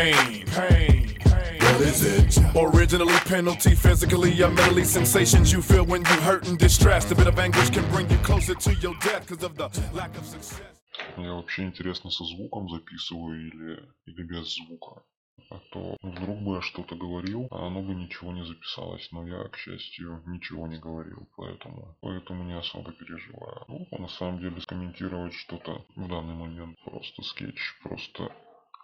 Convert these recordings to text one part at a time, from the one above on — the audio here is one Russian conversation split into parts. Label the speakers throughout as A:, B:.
A: pain, pain, pain. What is it? Originally penalty, physically or mentally sensations you feel when you hurt and distressed. A bit of anguish can bring you closer to your death because of the lack of success.
B: Мне вообще интересно, со звуком записываю или, или без звука. А то вдруг бы я что-то говорил, а оно бы ничего не записалось. Но я, к счастью, ничего не говорил, поэтому, поэтому не особо переживаю. Ну, на самом деле, скомментировать что-то в данный момент просто скетч, просто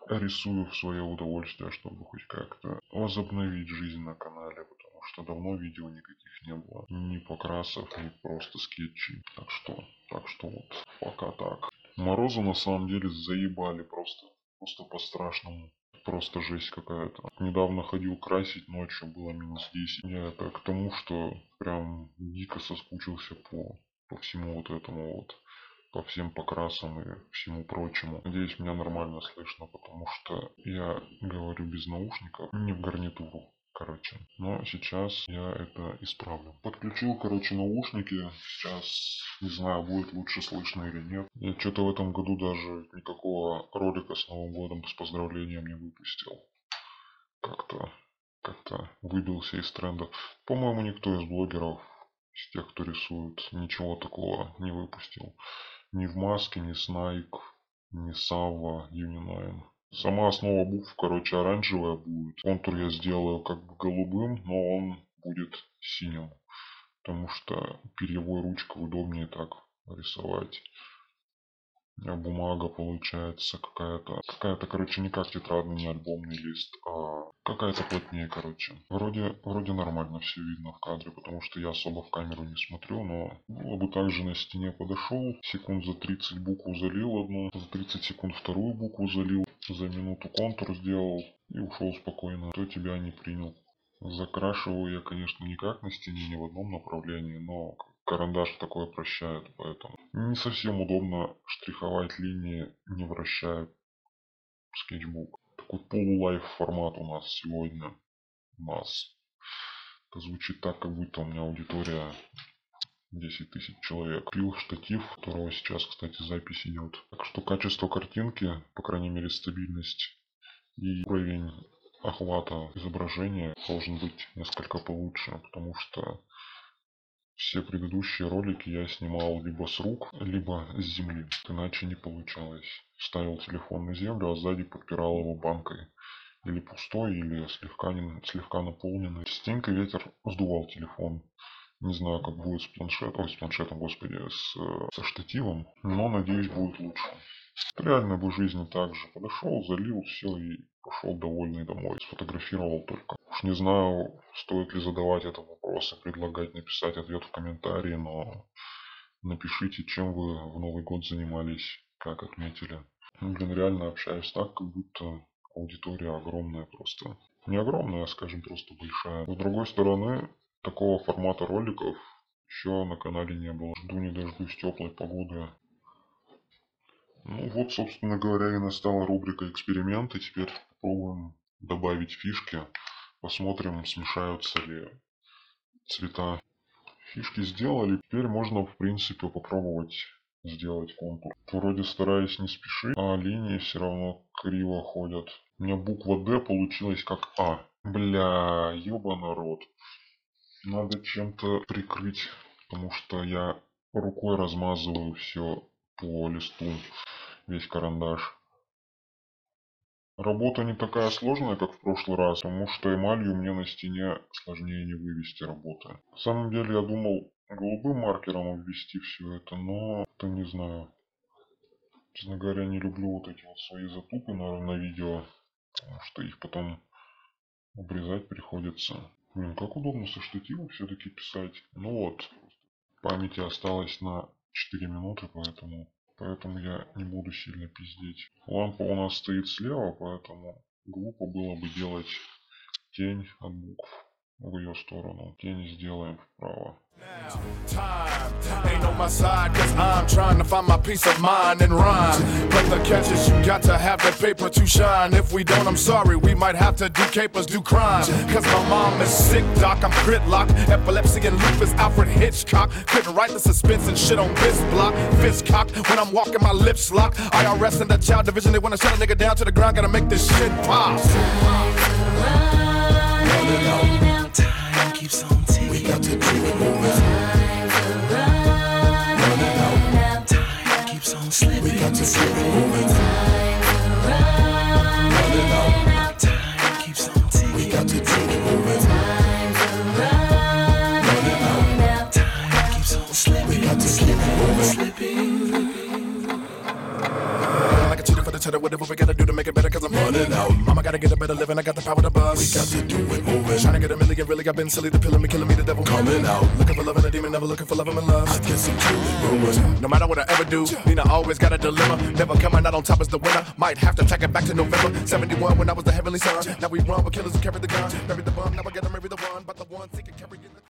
B: рисую в свое удовольствие, чтобы хоть как-то возобновить жизнь на канале, потому что давно видео никаких не было. Ни покрасов, ни просто скетчей. Так что, так что вот, пока так. Морозы на самом деле заебали просто, просто по-страшному. Просто жесть какая-то. Недавно ходил красить, ночью было минус 10. Я это к тому, что прям дико соскучился по, по всему вот этому вот по всем покрасам и всему прочему. Надеюсь, меня нормально слышно, потому что я говорю без наушников, не в гарнитуру. Короче, но сейчас я это исправлю. Подключил, короче, наушники. Сейчас не знаю, будет лучше слышно или нет. Я что-то в этом году даже никакого ролика с Новым годом с поздравлением не выпустил. Как-то как-то выбился из тренда. По-моему, никто из блогеров, из тех, кто рисует, ничего такого не выпустил. Ни в маске, ни Снайк, ни Савва, Юнинайн. Сама основа букв, короче, оранжевая будет. Контур я сделаю как бы голубым, но он будет синим. Потому что перьевой ручкой удобнее так рисовать. Бумага получается какая-то, какая-то, короче, не как тетрадный, не альбомный лист, а какая-то плотнее, короче. Вроде, вроде нормально все видно в кадре, потому что я особо в камеру не смотрю, но было бы также на стене подошел, секунд за 30 букву залил одну, за 30 секунд вторую букву залил, за минуту контур сделал и ушел спокойно. Кто тебя не принял? Закрашиваю я, конечно, никак на стене, ни в одном направлении, но карандаш такое прощает, поэтому не совсем удобно штриховать линии, не вращая скетчбук. Такой полулайф формат у нас сегодня. У нас это звучит так, как будто у меня аудитория 10 тысяч человек. Пил штатив, которого сейчас, кстати, запись идет. Так что качество картинки, по крайней мере стабильность и уровень охвата изображения должен быть несколько получше, потому что все предыдущие ролики я снимал либо с рук, либо с земли. Иначе не получалось. Ставил телефон на землю, а сзади подпирал его банкой. Или пустой, или слегка, не, слегка наполненный. Частенько ветер сдувал телефон. Не знаю, как будет с планшетом, ой, с планшетом, господи, с, со штативом. Но, надеюсь, будет лучше. В реальной бы жизни также. Подошел, залил все и пошел довольный домой. Сфотографировал только. Уж не знаю, стоит ли задавать этот вопрос и предлагать написать ответ в комментарии, но напишите, чем вы в Новый год занимались, как отметили. Ну, блин, реально общаюсь так, как будто аудитория огромная просто. Не огромная, а скажем, просто большая. С другой стороны, такого формата роликов еще на канале не было. Жду не дождусь теплой погоды. Ну вот, собственно говоря, и настала рубрика эксперименты. Теперь попробуем добавить фишки. Посмотрим, смешаются ли цвета. Фишки сделали. Теперь можно, в принципе, попробовать сделать контур. Вроде стараюсь не спешить, а линии все равно криво ходят. У меня буква D получилась как А. Бля, ёба народ. Надо чем-то прикрыть, потому что я рукой размазываю все по листу весь карандаш. Работа не такая сложная, как в прошлый раз, потому что эмалью мне на стене сложнее не вывести работы. На самом деле я думал голубым маркером ввести все это, но это не знаю. Честно говоря, не люблю вот эти вот свои затупы на, на видео, потому что их потом обрезать приходится. Блин, как удобно со штатива все-таки писать. Ну вот, памяти осталось на 4 минуты, поэтому поэтому я не буду сильно пиздеть. Лампа у нас стоит слева, поэтому глупо было бы делать тень от букв. в ее сторону. Тень сделаем вправо.
A: Time ain't on my side, cause I'm trying to find my peace of mind and rhyme. But the catch is you got to have the paper to shine. If we don't, I'm sorry, we might have to do capers, do crime. Cause my mom is sick, doc, I'm crit lock. Epilepsy and lupus, Alfred Hitchcock. Couldn't write the suspense and shit on this block. Fist cocked when I'm walking, my lips lock. IRS and the child division, they wanna shut a nigga down to the ground, gotta make this shit pop.
C: Time keeps on ticking. We got to keep it moving. Time keeps on slipping. We got to keep it moving. Time keeps on ticking. We got to keep it moving.
A: Like a cheetah for the cheddar, whatever we gotta do to make it better, cause I'm running out. Mama gotta get a better living, I got the power to bust. We got to do it moving. Trying to get a million, really, I've been silly, the pilling me, killing me, the devil coming out. Looking for love in a demon, never looking for love in love. I guess I'm truly ruined. No matter what I ever do, Nina always got a dilemma. Never coming out on top as the winner. Might have to take it back to November 71 when I was the heavenly son. Now we run with killers who carry the gun. Bury the bomb, now I gotta marry the one, but the one seeking carrying the